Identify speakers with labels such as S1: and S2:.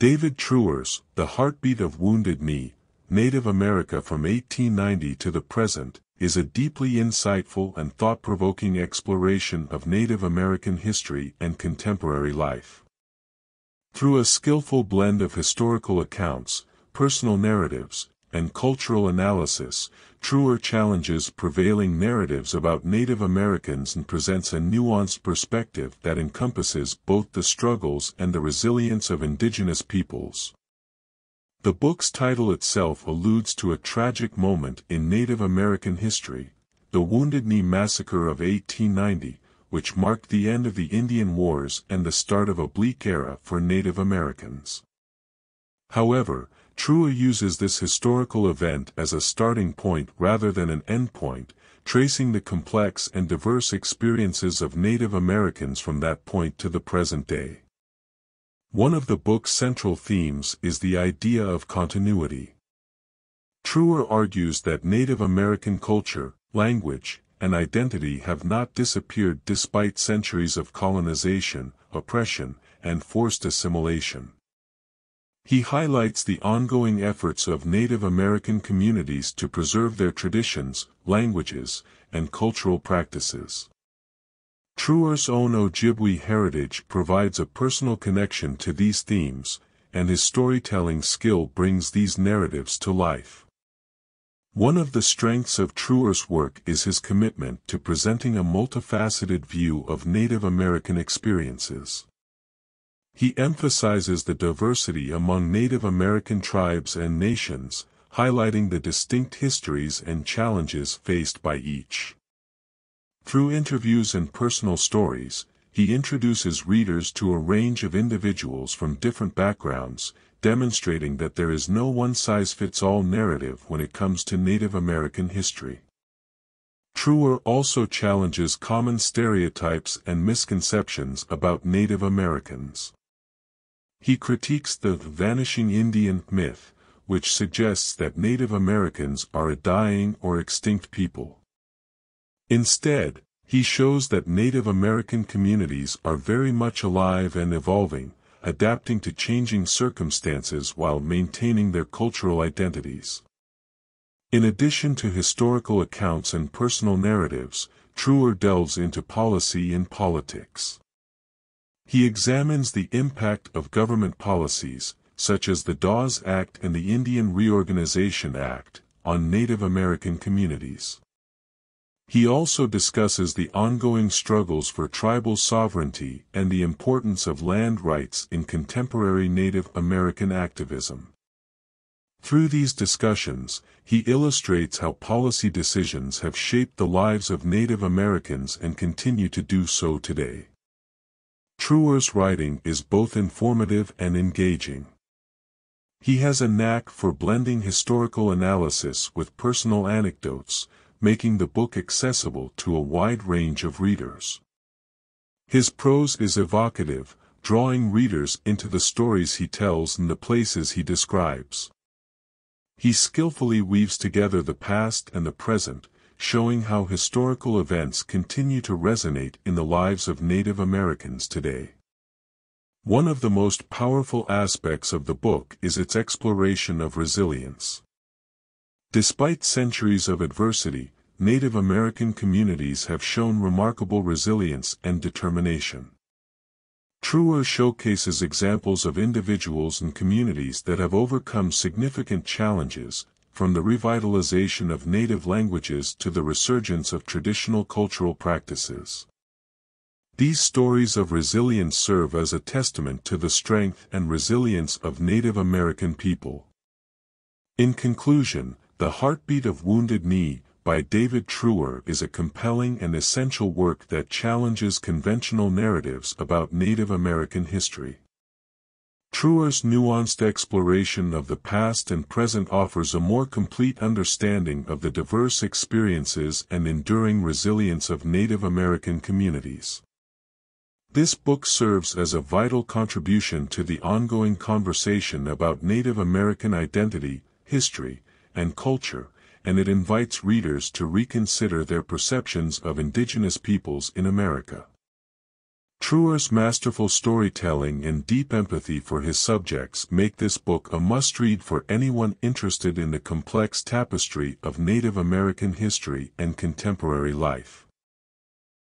S1: David Treuer's, The Heartbeat of Wounded Knee, Native America from 1890 to the present, is a deeply insightful and thought-provoking exploration of Native American history and contemporary life. Through a skillful blend of historical accounts, personal narratives, and cultural analysis, Treuer challenges prevailing narratives about Native Americans and presents a nuanced perspective that encompasses both the struggles and the resilience of indigenous peoples. The book's title itself alludes to a tragic moment in Native American history, the Wounded Knee Massacre of 1890, which marked the end of the Indian Wars and the start of a bleak era for Native Americans. However, Treuer uses this historical event as a starting point rather than an endpoint, tracing the complex and diverse experiences of Native Americans from that point to the present day. One of the book's central themes is the idea of continuity. Treuer argues that Native American culture, language, and identity have not disappeared despite centuries of colonization, oppression, and forced assimilation. He highlights the ongoing efforts of Native American communities to preserve their traditions, languages, and cultural practices. Treuer's own Ojibwe heritage provides a personal connection to these themes, and his storytelling skill brings these narratives to life. One of the strengths of Treuer's work is his commitment to presenting a multifaceted view of Native American experiences. He emphasizes the diversity among Native American tribes and nations, highlighting the distinct histories and challenges faced by each. Through interviews and personal stories, he introduces readers to a range of individuals from different backgrounds, demonstrating that there is no one-size-fits-all narrative when it comes to Native American history. Treuer also challenges common stereotypes and misconceptions about Native Americans. He critiques the vanishing Indian myth, which suggests that Native Americans are a dying or extinct people. Instead, he shows that Native American communities are very much alive and evolving, adapting to changing circumstances while maintaining their cultural identities. In addition to historical accounts and personal narratives, Treuer delves into policy and politics. He examines the impact of government policies, such as the Dawes Act and the Indian Reorganization Act, on Native American communities. He also discusses the ongoing struggles for tribal sovereignty and the importance of land rights in contemporary Native American activism. Through these discussions, he illustrates how policy decisions have shaped the lives of Native Americans and continue to do so today. Treuer's writing is both informative and engaging. He has a knack for blending historical analysis with personal anecdotes, making the book accessible to a wide range of readers. His prose is evocative, drawing readers into the stories he tells and the places he describes. He skillfully weaves together the past and the present, showing how historical events continue to resonate in the lives of Native Americans today. One of the most powerful aspects of the book is its exploration of resilience. Despite centuries of adversity, Native American communities have shown remarkable resilience and determination. Treuer showcases examples of individuals and communities that have overcome significant challenges, from the revitalization of native languages to the resurgence of traditional cultural practices. These stories of resilience serve as a testament to the strength and resilience of Native American people. In conclusion, The Heartbeat of Wounded Knee, by David Treuer is a compelling and essential work that challenges conventional narratives about Native American history. Treuer's nuanced exploration of the past and present offers a more complete understanding of the diverse experiences and enduring resilience of Native American communities. This book serves as a vital contribution to the ongoing conversation about Native American identity, history, and culture, and it invites readers to reconsider their perceptions of indigenous peoples in America. Treuer's masterful storytelling and deep empathy for his subjects make this book a must-read for anyone interested in the complex tapestry of Native American history and contemporary life.